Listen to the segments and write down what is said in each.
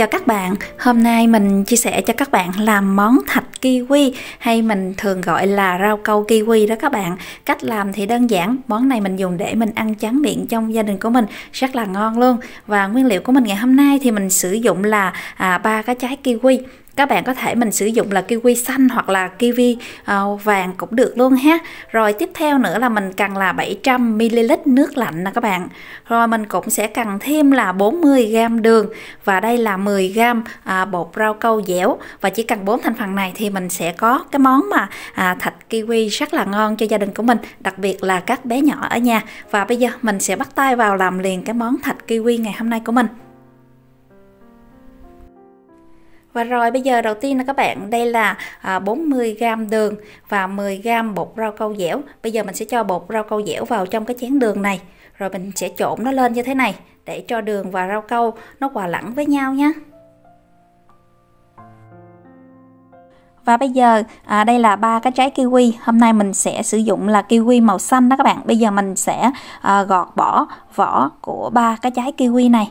Chào các bạn, hôm nay mình chia sẻ cho các bạn làm món thạch kiwi hay mình thường gọi là rau câu kiwi đó các bạn. Cách làm thì đơn giản, món này mình dùng để mình ăn tráng miệng trong gia đình của mình rất là ngon luôn. Và nguyên liệu của mình ngày hôm nay thì mình sử dụng là à, ba à, cái trái kiwi các bạn có thể mình sử dụng là kiwi xanh hoặc là kiwi ờ, vàng cũng được luôn ha. Rồi tiếp theo nữa là mình cần là 700 ml nước lạnh nè các bạn. Rồi mình cũng sẽ cần thêm là 40 g đường và đây là 10 g à, bột rau câu dẻo. Và chỉ cần bốn thành phần này thì mình sẽ có cái món mà à, thạch kiwi rất là ngon cho gia đình của mình đặc biệt là các bé nhỏ ở nhà. Và bây giờ mình sẽ bắt tay vào làm liền cái món thạch kiwi ngày hôm nay của mình và rồi bây giờ đầu tiên là các bạn đây là à, 40g đường và 10g bột rau câu dẻo. Bây giờ mình sẽ cho bột rau câu dẻo vào trong cái chén đường này. Rồi mình sẽ trộn nó lên như thế này để cho đường và rau câu nó hòa lẫn với nhau nhé. Và bây giờ à, đây là ba cái trái kiwi. Hôm nay mình sẽ sử dụng là kiwi màu xanh đó các bạn. Bây giờ mình sẽ à, gọt bỏ vỏ của ba cái trái kiwi này.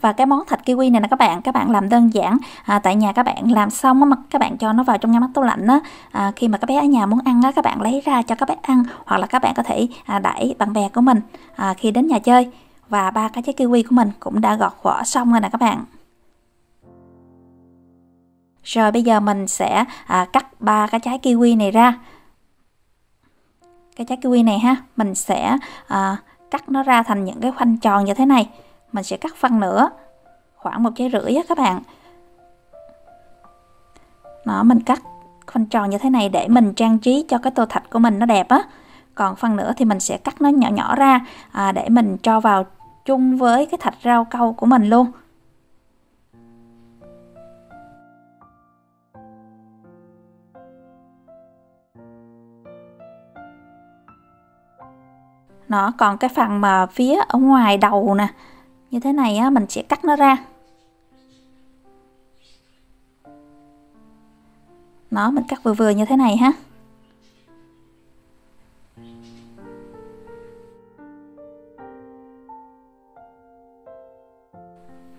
Và cái món thịt kiwi này nè các bạn các bạn làm đơn giản à, tại nhà các bạn làm xong á mà các bạn cho nó vào trong ngăn mát tủ lạnh á à, khi mà các bé ở nhà muốn ăn á các bạn lấy ra cho các bé ăn hoặc là các bạn có thể à, đẩy bạn bè của mình à, khi đến nhà chơi. Và ba cái trái kiwi của mình cũng đã gọt vỏ xong rồi nè các bạn. Rồi bây giờ mình sẽ à, cắt ba cái trái kiwi này ra. Cái trái kiwi này ha mình sẽ à, cắt nó ra thành những cái khoanh tròn như thế này mình sẽ cắt phân nữa. Khoảng một trái rưỡi á các bạn. Nó mình cắt khoanh tròn như thế này để mình trang trí cho cái tô thạch của mình nó đẹp á. Còn phần nữa thì mình sẽ cắt nó nhỏ nhỏ ra à, để mình cho vào chung với cái thạch rau câu của mình luôn. Nó còn cái phần mà phía ở ngoài đầu nè như thế này á mình sẽ cắt nó ra. Nó mình cắt vừa vừa như thế này ha.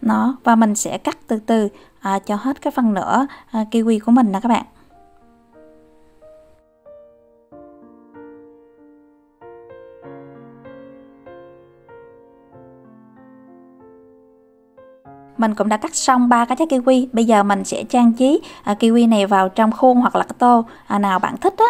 Nó và mình sẽ cắt từ từ à, cho hết cái phần nửa à, kiwi của mình nè các bạn. Mình cũng đã cắt xong ba cái trái kiwi. Bây giờ mình sẽ trang trí à, kiwi này vào trong khuôn hoặc là cái tô à, nào bạn thích á.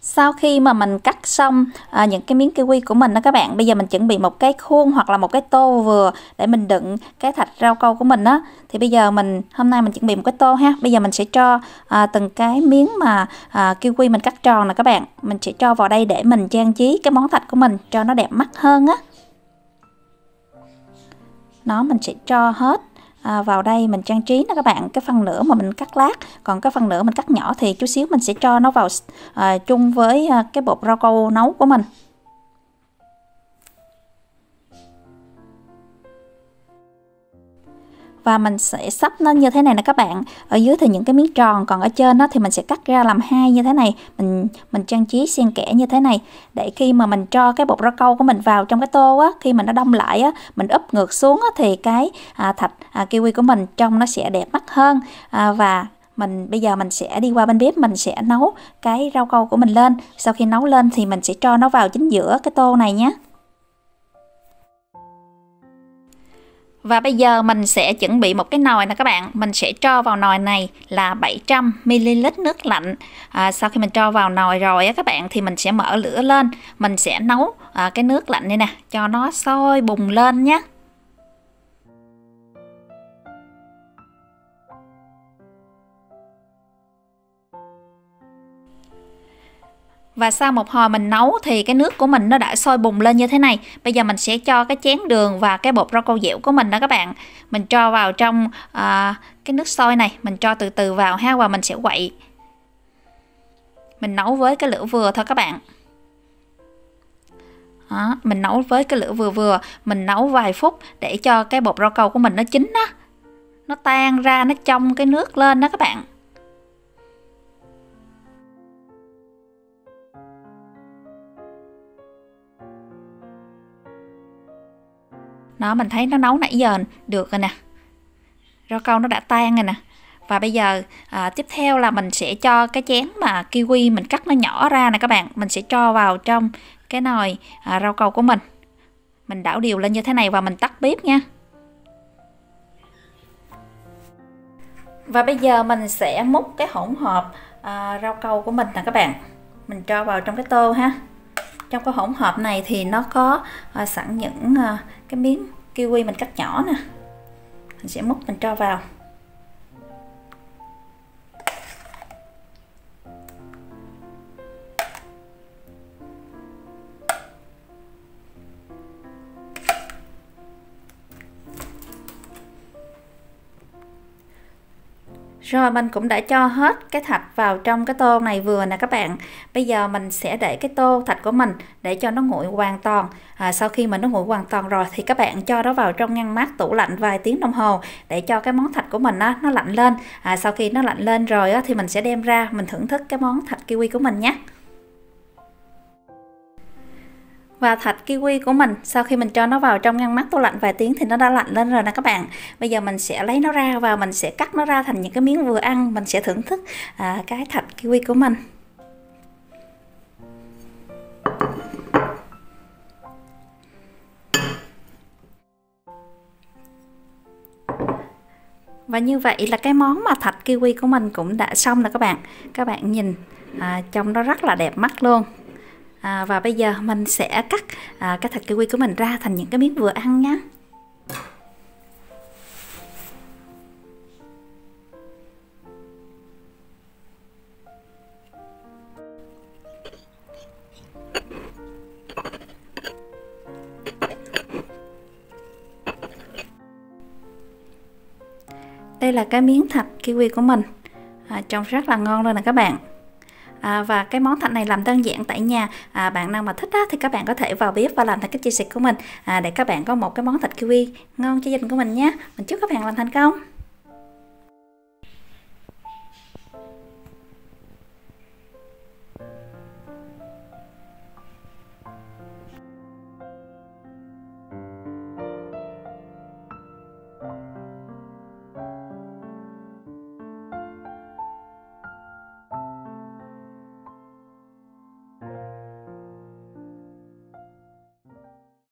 Sau khi mà mình cắt xong à, những cái miếng kiwi của mình đó các bạn bây giờ mình chuẩn bị một cái khuôn hoặc là một cái tô vừa để mình đựng cái thạch rau câu của mình đó thì bây giờ mình hôm nay mình chuẩn bị một cái tô ha. Bây giờ mình sẽ cho à, từng cái miếng mà à, kiwi mình cắt tròn nè các bạn. Mình sẽ cho vào đây để mình trang trí cái món thạch của mình cho nó đẹp mắt hơn á nó mình sẽ cho hết à, vào đây mình trang trí nó các bạn. Cái phần nửa mà mình cắt lát còn cái phần nửa mình cắt nhỏ thì chút xíu mình sẽ cho nó vào à, chung với à, cái bột rau câu nấu của mình. Và mình sẽ sắp nó như thế này nè các bạn. Ở dưới thì những cái miếng tròn còn ở trên đó thì mình sẽ cắt ra làm hai như thế này. Mình mình trang trí xen kẽ như thế này. Để khi mà mình cho cái bột rau câu của mình vào trong cái tô á khi mà nó đông lại á mình úp ngược xuống á, thì cái à, thạch à, kiwi của mình trông nó sẽ đẹp mắt hơn. À, và mình bây giờ mình sẽ đi qua bên bếp mình sẽ nấu cái rau câu của mình lên. Sau khi nấu lên thì mình sẽ cho nó vào chính giữa cái tô này nhé. Và bây giờ mình sẽ chuẩn bị một cái nồi nè các bạn. Mình sẽ cho vào nồi này là 700ml nước lạnh. À, Sau khi mình cho vào nồi rồi á các bạn Thì mình sẽ mở lửa lên. Mình sẽ nấu à, cái nước lạnh này nè Cho nó sôi bùng lên nhé Và sau một hồi mình nấu thì cái nước của mình nó đã sôi bùng lên như thế này. Bây giờ mình sẽ cho cái chén đường và cái bột rau câu dẻo của mình đó các bạn. Mình cho vào trong à, cái nước sôi này. Mình cho từ từ vào ha và mình sẽ quậy. Mình nấu với cái lửa vừa thôi các bạn. Đó, mình nấu với cái lửa vừa vừa. Mình nấu vài phút để cho cái bột rau câu của mình nó chín đó. Nó tan ra, nó trong cái nước lên đó các bạn. Nó mình thấy nó nấu nãy giờ được rồi nè. Rau câu nó đã tan rồi nè. Và bây giờ à, tiếp theo là mình sẽ cho cái chén mà kiwi mình cắt nó nhỏ ra nè các bạn. Mình sẽ cho vào trong cái nồi à, rau câu của mình. Mình đảo đều lên như thế này và mình tắt bếp nha. Và bây giờ mình sẽ múc cái hỗn hợp à, rau câu của mình nè các bạn. Mình cho vào trong cái tô ha trong cái hỗn hợp này thì nó có à, sẵn những à, cái miếng kiwi mình cắt nhỏ nè. Mình sẽ múc mình cho vào. Rồi mình cũng đã cho hết cái thạch vào trong cái tô này vừa nè các bạn. Bây giờ mình sẽ để cái tô thạch của mình để cho nó nguội hoàn toàn. À, sau khi mà nó nguội hoàn toàn rồi thì các bạn cho nó vào trong ngăn mát tủ lạnh vài tiếng đồng hồ để cho cái món thạch của mình á, nó lạnh lên. À, sau khi nó lạnh lên rồi á, thì mình sẽ đem ra mình thưởng thức cái món thạch kiwi của mình nhé và thạch kiwi của mình. Sau khi mình cho nó vào trong ngăn mát tủ lạnh vài tiếng thì nó đã lạnh lên rồi nè các bạn. Bây giờ mình sẽ lấy nó ra và mình sẽ cắt nó ra thành những cái miếng vừa ăn. Mình sẽ thưởng thức à, cái thạch kiwi của mình. Và như vậy là cái món mà thạch kiwi của mình cũng đã xong rồi các bạn. Các bạn nhìn à, trông nó rất là đẹp mắt luôn à, và bây giờ mình sẽ cắt à, cái thịt kiwi của mình ra thành những cái miếng vừa ăn nhé đây là cái miếng thịt kiwi của mình. À, trông rất là ngon luôn nè các bạn à, và cái món thạch này làm đơn giản tại nhà. À, bạn nào mà thích á, thì các bạn có thể vào bếp và làm theo cái chia sẻ của mình. À, để các bạn có một cái món thịt kiwi ngon cho gia đình của mình nhé. Mình chúc các bạn làm thành công.